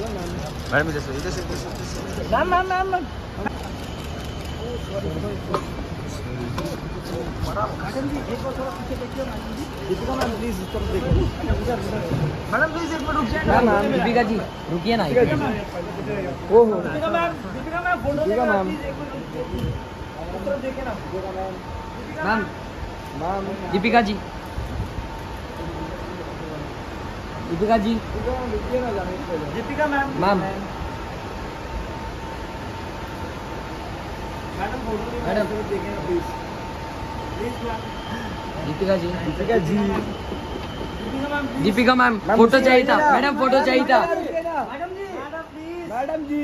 Madam इधर से इधर से ma'am ma'am ma'am ma'am. Madam please एक मिनट रुक जाइए मैम दीपिका जी रुकिए ना ओहो Deepika ma'am Deepika ma'am photo Deepika ma'am. एक मिनट रुकिए ना ma'am ma'am. Deepika ji. Deepika ji Deepika ma'am ma'am madam Deepika ji Deepika ji Deepika ma'am please। Deepika ma'am photo चाहिए था। मैडम फ़ोटो चाहिए था। मैडम जी madam जी